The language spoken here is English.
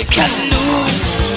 nobody can lose.